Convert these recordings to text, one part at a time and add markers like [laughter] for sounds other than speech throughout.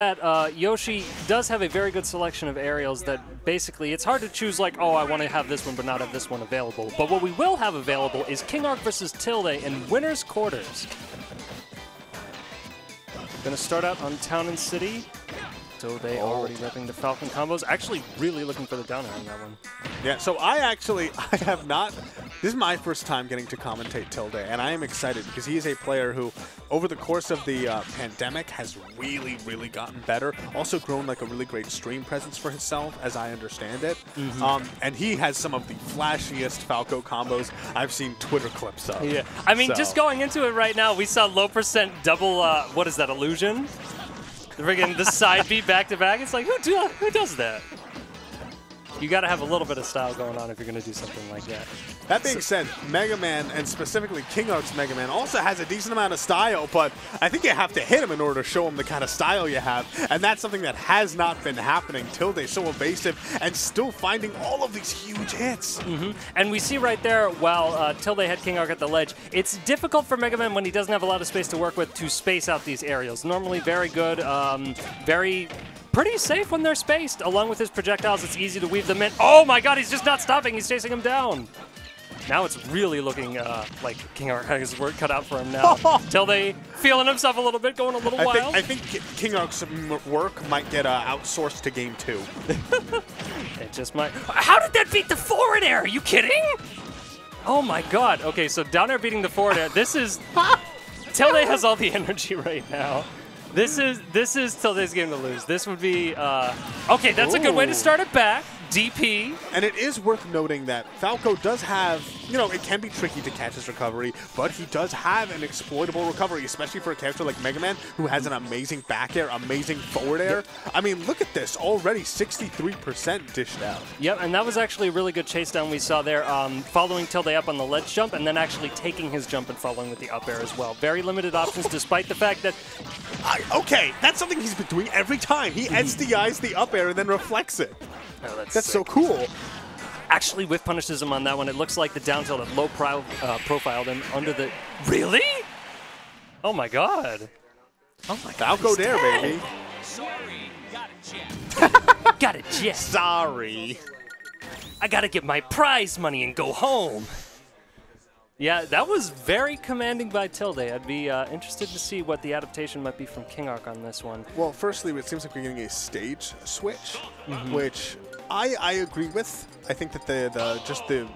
that uh, Yoshi does have a very good selection of aerials that basically it's hard to choose like oh I want to have this one but not have this one available. But what we will have available is King Arc versus Tilde in winners quarters. Gonna start out on Town and City Tilde already repping the Falcon combos actually really looking for the down air on that one Yeah, so I actually, [laughs] I have not, this is my first time getting to commentate Tilde, and I am excited because he is a player who, over the course of the uh, pandemic, has really, really gotten better. Also grown like a really great stream presence for himself, as I understand it. Um, and he has some of the flashiest Falco combos I've seen Twitter clips of. yeah I mean just going into it right now we saw low percent double uh, what is that illusion the friggin' the side B back to back. It's like who, do, who does that you got to have a little bit of style going on if you're going to do something like that. That being said, Mega Man, and specifically King Arc's Mega Man, also has a decent amount of style, but I think you have to hit him in order to show him the kind of style you have, and that's something that has not been happening. Tilde's so evasive and still finding all of these huge hits. And we see right there, while uh, Tilde had King Arc at the ledge, it's difficult for Mega Man when he doesn't have a lot of space to work with to space out these aerials. Normally very good, um, very pretty safe when they're spaced. Along with his projectiles, it's easy to weave them in. Oh my god, he's just not stopping. He's chasing him down. Now it's really looking uh, like King Arc has his work cut out for him now. [laughs] Tilde feeling himself a little bit, going a little I wild. think, I think King Arc's work might get uh, outsourced to game two. [laughs] It just might. How did that beat the forward air? Are you kidding? Oh my god. Okay, so down air beating the forward air. This is. [laughs] Tilde has all the energy right now. This is this is Tilde's game to lose. This would be. Uh, okay, that's a good way to start it back. DP. And it is worth noting that Falco does have, you know, it can be tricky to catch his recovery, but he does have an exploitable recovery, especially for a character like Mega Man, who has an amazing back air, amazing forward air. I mean, look at this, already 63% dished out. Yep, and that was actually a really good chase down we saw there, um, following Tilde up on the ledge jump and then actually taking his jump and following with the up air as well. Very limited options, despite the fact that I, okay, that's something he's been doing every time. He SDIs the up air and then reflects it. Oh, that's That's so cool. actually whiff punishes him on that one. It looks like the down tilt had low pro, uh, profiled him under the. Really? Oh my god. Oh my god. Falco there, baby. Got it, yes. [laughs] Sorry. I gotta get my prize money and go home. Yeah, that was very commanding by Tilde. I'd be uh, interested to see what the adaptation might be from King Arc on this one. Well, firstly, it seems like we're getting a stage switch, Mm-hmm. which I I agree with. I think that the the just the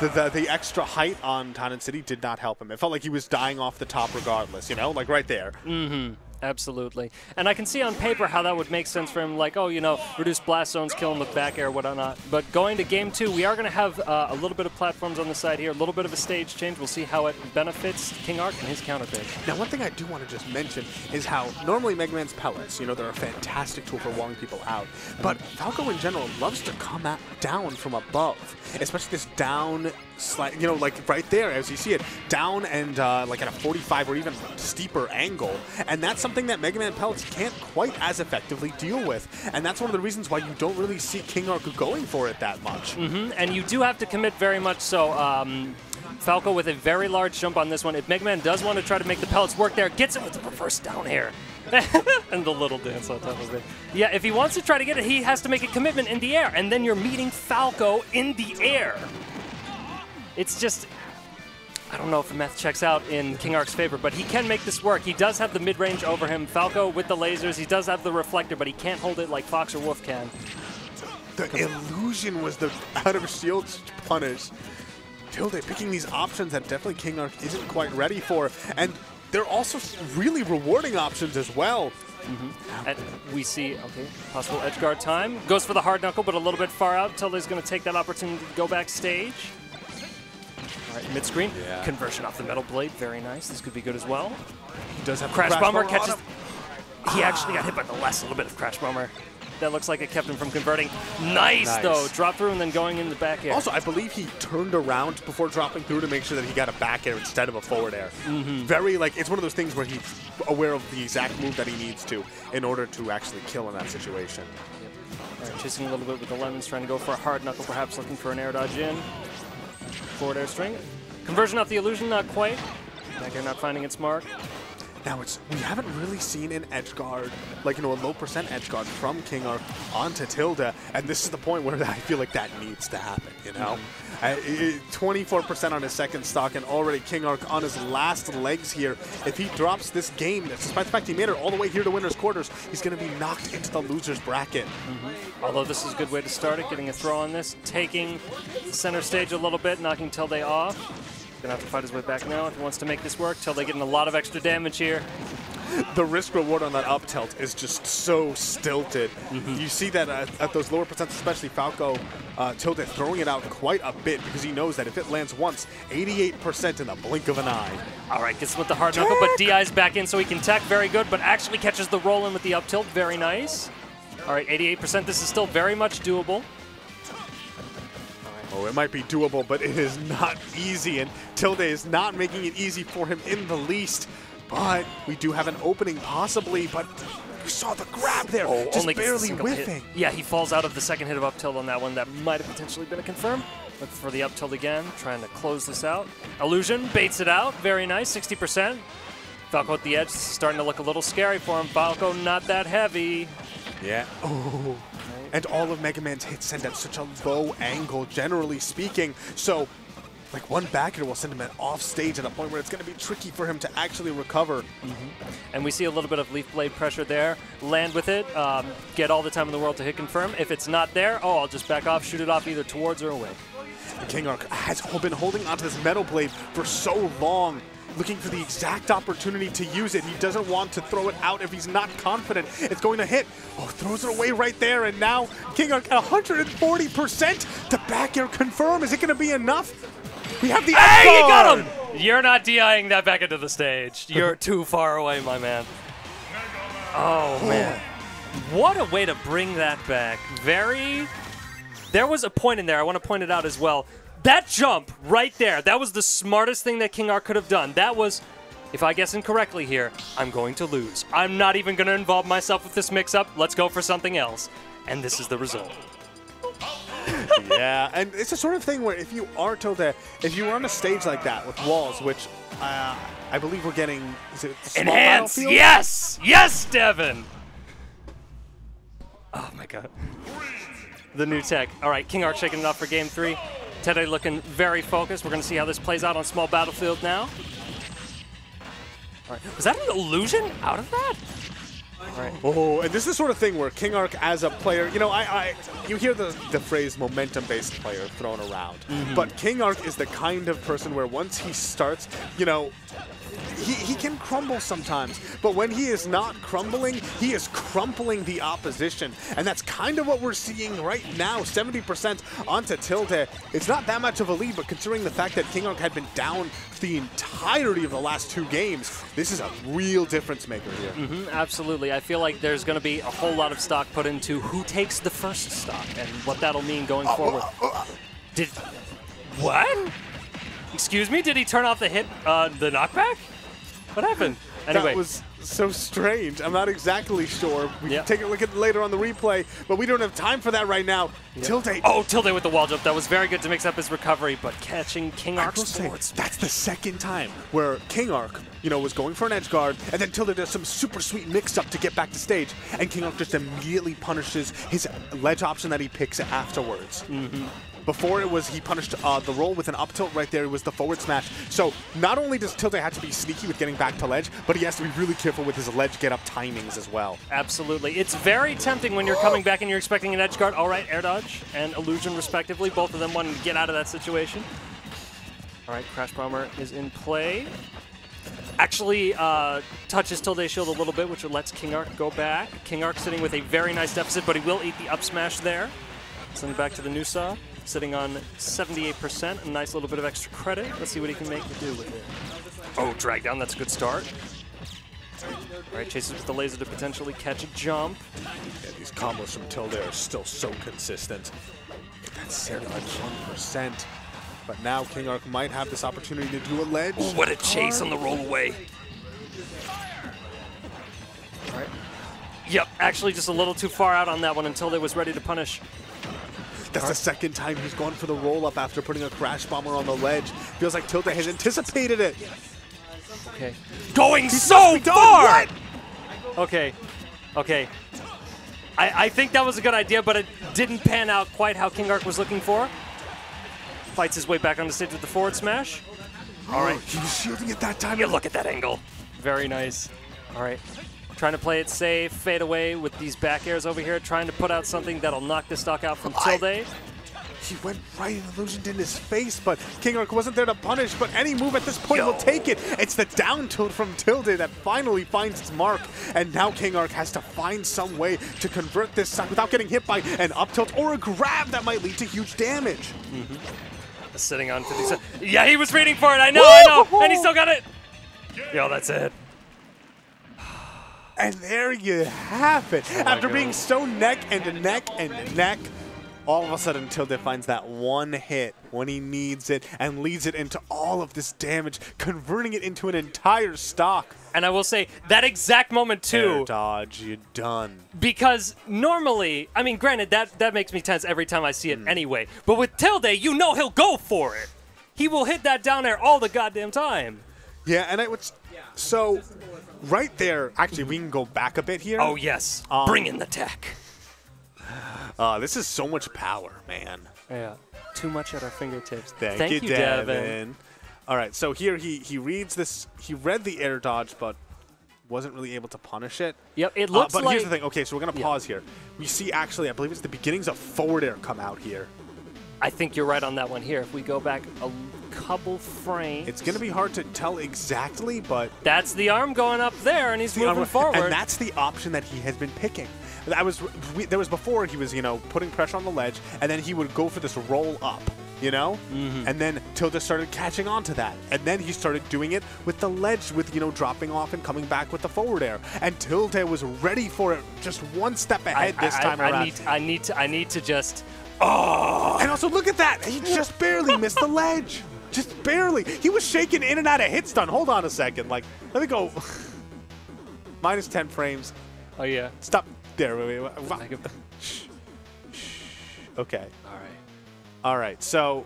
the, the, the extra height on Town and City did not help him. It felt like he was dying off the top regardless, you know, like right there. Mm-hmm. Absolutely. And I can see on paper how that would make sense for him, like, oh, you know, reduce blast zones, kill him with back air, whatnot. But going to game two, we are going to have uh, a little bit of platforms on the side here, a little bit of a stage change. We'll see how it benefits King Arc and his counter pick. Now, one thing I do want to just mention is how normally Mega Man's pellets, you know, they're a fantastic tool for walling people out. But Falco in general loves to come out down from above, especially this down, sli- you know, like right there as you see it, down and uh, like at a 45 or even steeper angle. And that's something that Mega Man pellets can't quite as effectively deal with. And that's one of the reasons why you don't really see King Arc going for it that much. And you do have to commit very much so. Um, Falco with a very large jump on this one. If Mega Man does want to try to make the pellets work there, gets it with the reverse down air. [laughs] and the little dance on top of it. Yeah, if he wants to try to get it, he has to make a commitment in the air, and then you're meeting Falco in the air. It's just. I don't know if the math checks out in King Arc's favor, but he can make this work. He does have the mid range over him. Falco with the lasers, he does have the reflector, but he can't hold it like Fox or Wolf can. The illusion was the out of shield punish. Tilde picking these options that definitely King Arc isn't quite ready for, and they're also really rewarding options as well. Mm-hmm. And we see, okay, possible edge guard time. Goes for the hard knuckle, but a little bit far out. Tilde's going to take that opportunity to go backstage. Mid screen. Yeah. Conversion off the metal blade. Very nice. This could be good as well. He does have the Crash, bomber on catches. He actually got hit by the last little bit of crash bomber. That looks like it kept him from converting. Nice, Nice. though. Drop through and then going in the back air. Also, I believe he turned around before dropping through to make sure that he got a back air instead of a forward air. Mm-hmm. Very like it's one of those things where he's aware of the exact move that he needs to in order to actually kill in that situation. All right, chasing a little bit with the lemons, trying to go for a hard knuckle, perhaps looking for an air dodge in. Forward air string. Conversion off the illusion, not quite. Air not finding its mark. Now it's we haven't really seen an edge guard, like you know, a low percent edge guard from King Arc onto Tilde, and this is the point where [laughs] I feel like that needs to happen. You know, 24% on his second stock, and already King Arc on his last legs here. If he drops this game, despite the fact he made it all the way here to winners quarters, he's going to be knocked into the losers bracket. Mm-hmm. Although this is a good way to start it, getting a throw on this, taking center stage a little bit, knocking Tilde off. Gonna have to fight his way back now if he wants to make this work. Tilde getting a lot of extra damage here. The risk reward on that up tilt is just so stilted. Mm -hmm. You see that at, at, those lower percents, especially Falco uh, Tilde throwing it out quite a bit because he knows that if it lands once, 88% in the blink of an eye. All right, gets with the hard knuckle, but DI's back in so he can tech very good, but actually catches the roll in with the up tilt. Very nice. All right, 88%. This is still very much doable. Oh, it might be doable, but it is not easy, and Tilde is not making it easy for him in the least. But we do have an opening, possibly, but you saw the grab there, oh, just only barely whiffing. Hit. Yeah, he falls out of the second hit of up tilt on that one. That might have potentially been a confirm. Look for the up tilt again, trying to close this out. Illusion baits it out, very nice, 60%. Falco at the edge, starting to look a little scary for him. Falco not that heavy. Yeah. Oh and all of Mega Man's hits send at such a low angle, generally speaking. So, like one back air will send him off stage at a point where it's going to be tricky for him to actually recover. Mm -hmm. And we see a little bit of Leaf Blade pressure there. Land with it, um, get all the time in the world to hit confirm. If it's not there, oh, I'll just back off, shoot it off either towards or away. King Arc has been holding onto this Metal Blade for so long looking for the exact opportunity to use it. He doesn't want to throw it out if he's not confident it's going to hit. Oh, throws it away right there, and now King at 140% to back air confirm. Is it going to be enough? We have the Hey, you got him! You're not DIing that back into the stage. You're too far away, my man. Oh, oh, man. What a way to bring that back. Very... There was a point in there, I want to point it out as well, that jump right there, that was the smartest thing that King Arc could have done. That was, if I guess incorrectly here, I'm going to lose. I'm not even going to involve myself with this mix-up. Let's go for something else. And this is the result. [laughs] yeah, and it's the sort of thing where if you are Tilde, if you are on a stage like that with walls, which uh, I believe we're getting, is it Enhance! Yes! Yes, Devin! Oh my god. The new tech. All right, King Arc shaking it off for game three. Teddy looking very focused. We're going to see how this plays out on small battlefield now. All right. Was that an illusion out of that? Right. Oh, and this is the sort of thing where King Arc as a player, you know, I, I you hear the, the phrase momentum-based player thrown around, mm -hmm. but King Arc is the kind of person where once he starts, you know, he, he can crumble sometimes, but when he is not crumbling, he is crumpling the opposition. And that's kind of what we're seeing right now, 70% onto Tilde. It's not that much of a lead, but considering the fact that King Arc had been down the entirety of the last two games, this is a real difference maker here. Mm -hmm, absolutely. I feel like there's going to be a whole lot of stock put into who takes the first stock and what that'll mean going uh, forward. Uh, uh, Did... What? Excuse me? Did he turn off the hit, uh, the knockback? What happened? Anyway. That was so strange. I'm not exactly sure. We yep. can take a look at it later on the replay, but we don't have time for that right now. Yep. Tilde. Oh, Tilde with the wall jump. That was very good to mix up his recovery, but catching King Arc sports. That's the second time where King Arc, you know, was going for an edge guard, and then Tilde does some super sweet mix-up to get back to stage, and King Arc just immediately punishes his ledge option that he picks afterwards. Mm -hmm. Before it was he punished uh, the roll with an up tilt right there. It was the forward smash. So not only does Tilde have to be sneaky with getting back to ledge, but he has to be really careful with his ledge get up timings as well. Absolutely. It's very tempting when you're coming back and you're expecting an edge guard. All right, air dodge and illusion respectively. Both of them wanting to get out of that situation. All right, Crash Bomber is in play. Actually uh, touches Tilde Shield a little bit, which lets King Arc go back. King Arc sitting with a very nice deficit, but he will eat the up smash there. Send back to the Nusa sitting on 78%, a nice little bit of extra credit. Let's see what he can make to do with it. Oh, drag down, that's a good start. All right, chases with the laser to potentially catch a jump. Yeah, these combos from Tilde are still so consistent. That's 71%. But now King Arc might have this opportunity to do a ledge. Ooh, what a chase on the roll away. All right. Yep, actually just a little too far out on that one until they was ready to punish. That's the second time he's gone for the roll-up after putting a Crash Bomber on the ledge. Feels like Tilde has anticipated it. Okay. Going must so far! What? Okay. Okay. I, I think that was a good idea, but it didn't pan out quite how King Arc was looking for. Fights his way back on the stage with the forward smash. All right, [gasps] he was shielding at that time. You look at that angle. Very nice. All right. Trying to play it safe, fade away with these back airs over here, trying to put out something that'll knock the stock out from I- Tilde. He went right in Illusion in his face, but King Arc wasn't there to punish, but any move at this point will take it. It's the down tilt from Tilde that finally finds its mark, and now King Arc has to find some way to convert this stock without getting hit by an up tilt or a grab that might lead to huge damage. Mm-hmm. Sitting on 57. Yeah, he was reading for it. I know, I know. And he still got it. Yo, that's it. And there you have it. Oh After being so neck and neck and neck, all of a sudden Tilde finds that one hit when he needs it and leads it into all of this damage, converting it into an entire stock. And I will say that exact moment too. Air dodge, you're done. because normally, I mean, granted that that makes me tense every time I see it hmm. anyway. But with Tilde, you know he'll go for it. He will hit that down air all the goddamn time. Yeah, and I would. So, right there, actually, we can go back a bit here. Oh yes, Um, bring in the tech. [sighs] Uh, this is so much power, man. Yeah, too much at our fingertips. Thank, you, Devin. All right, so here he he reads this. He read the air dodge, but wasn't really able to punish it. Yep, it Uh, looks but like. here's the thing. Okay, so we're gonna Yeah. pause here. We see actually, I believe it's the beginnings of forward air come out here. I think you're right on that one here. If we go back a couple frames, It's gonna be hard to tell exactly, but that's the arm going up there, and he's moving armor- forward. and that's the option that he has been picking. I was we, there was before he was you know putting pressure on the ledge, and then he would go for this roll up, you know, Mm-hmm. and then Tilde started catching on to that, and then he started doing it with the ledge, with you know dropping off and coming back with the forward air, and Tilde was ready for it, just one step ahead this I, time I, around. I need, I need to, I need to just. Oh! And also, look at that! He just barely missed the ledge. Just barely. He was shaking in and out of hit stun. Hold on a second. Like, let me go. [laughs] Minus 10 frames. Oh yeah. Stop. There. Shh. Shh. Okay. All right. All right. So,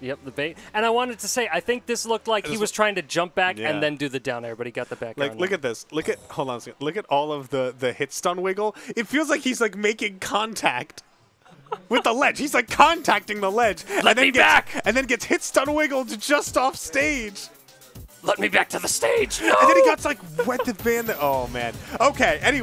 Yep, the bait. And I wanted to say, I think this looked like he was trying to jump back Yeah. and then do the down air, but he got the back. like, look at this. Look at. Hold on a second. Look at all of the the hit stun wiggle. It feels like he's like making contact. With the ledge, he's like contacting the ledge, and then me gets, back! and then gets hit stun wiggled just off stage. Let me back to the stage. No. And then he got like wet the band. Oh man. Okay. Anyway.